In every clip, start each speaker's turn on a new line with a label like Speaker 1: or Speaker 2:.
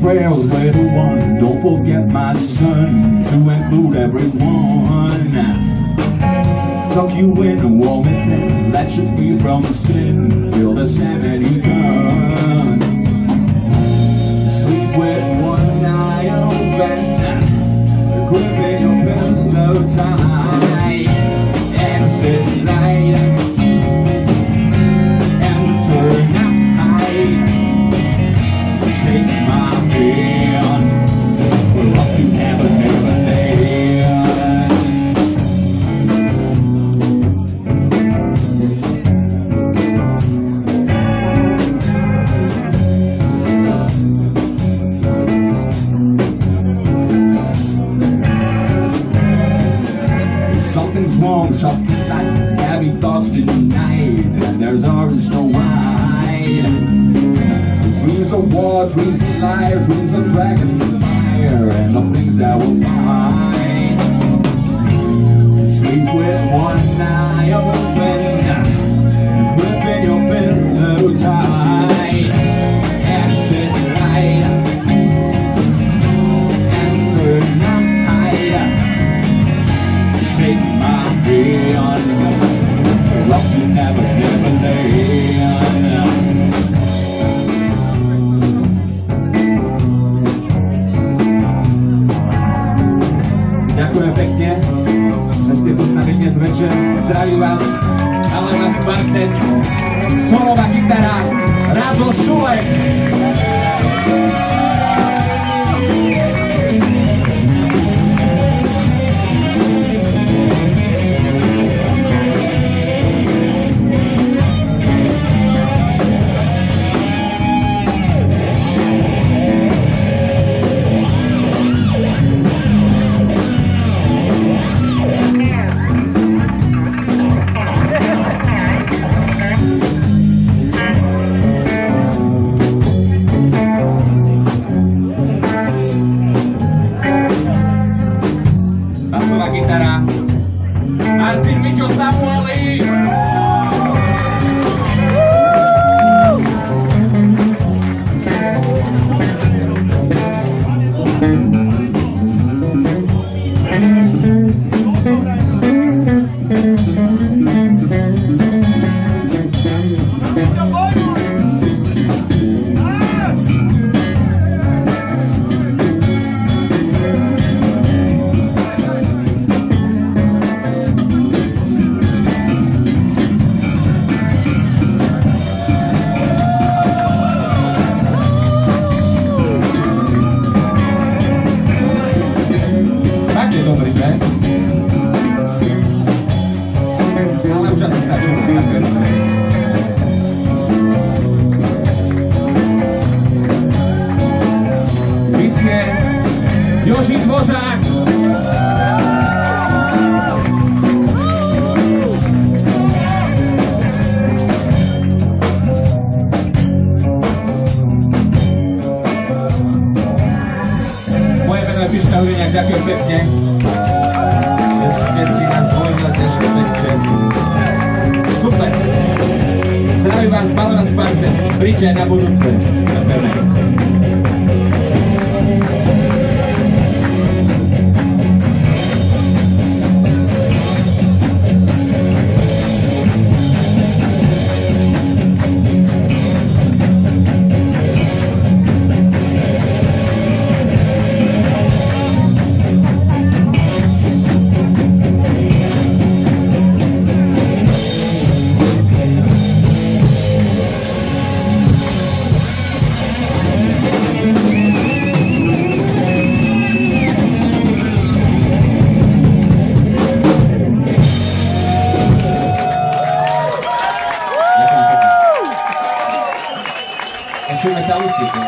Speaker 1: prayers, little one. Don't forget, my son, to include everyone. Tuck you in a warm and let you free from the sin. Feel the sand and you. Sleep with one eye open, gripping your pillow tight, heavy thoughts tonight, there's orange no wine. Dreams of war, dreams of liars, dreams of dragons and fire, and the things that will find. Sleep with one eye open, gripping your pillow tight, vás, ale vás kvartet, solová gitara, Rado Šulek. Asi stačí, liczycie na budowcę. Na pewno. dar
Speaker 2: o título.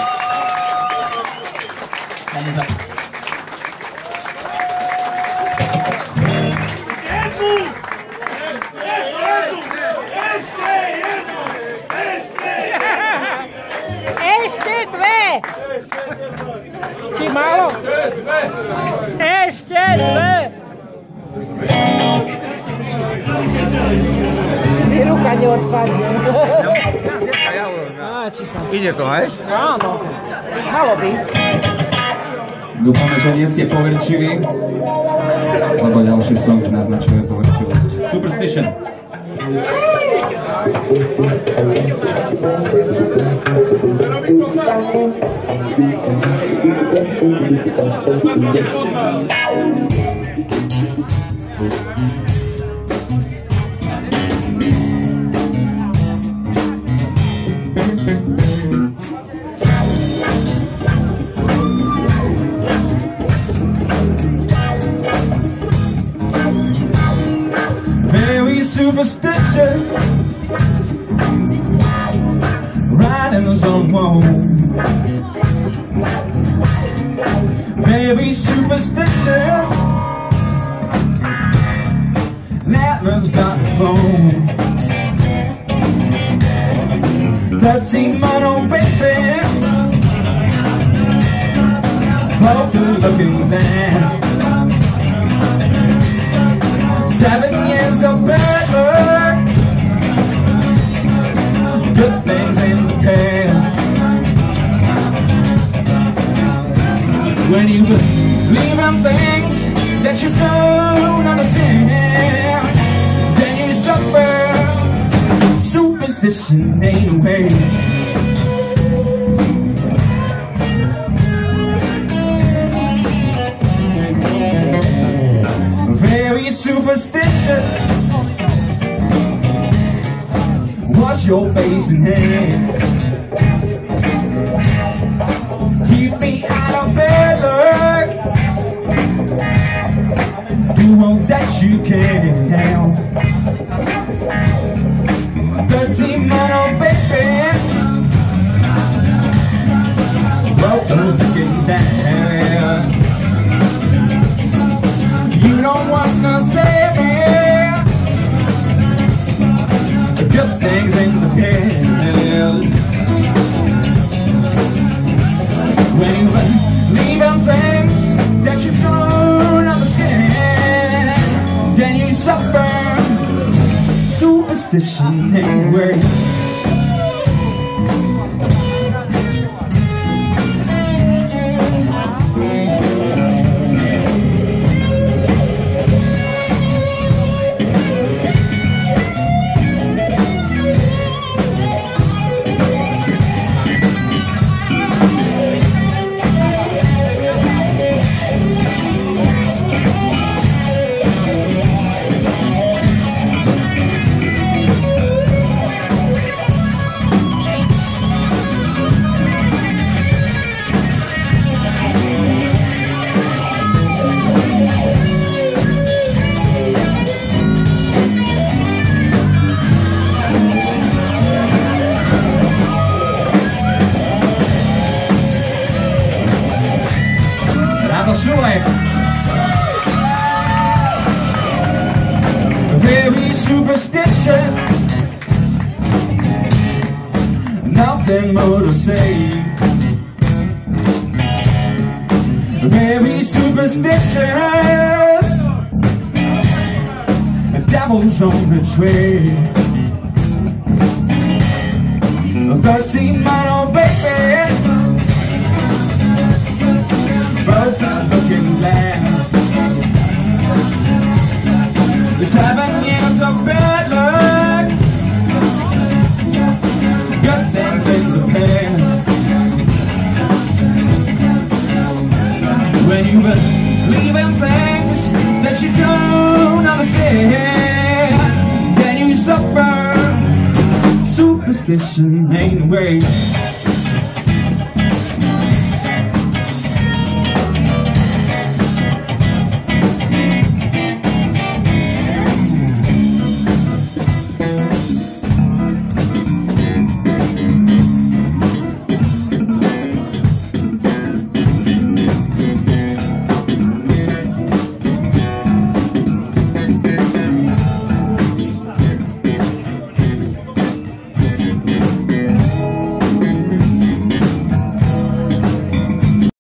Speaker 2: Vamos lá. Timalo! Este Vira o Este faz. Páči sa.
Speaker 3: Ide to, hej?
Speaker 2: Áno. Malo by.
Speaker 1: Dúfame, že nie ste poverčiví, lebo ďalší song naznačuje poverčivosť. Superstition. Very superstitious Riding own home. Superstitious. Latner's got the phone Thirteen month old baby Broken looking glass Seven years of bad When you believe in things that you don't understand Then you suffer Superstition ain't a way very superstitious. Wash your face and hands. Keep me out Do all that you can. Thirteen month old baby. Welcome looking down. You don't want to save me. Good things in the past. When you believe in things that you don't superstition anyway. Very superstitious. Nothing more to say. Very superstitious. The devil's on its way. A 13 month old baby. Both are looking glass. The seven Superstition ain't way.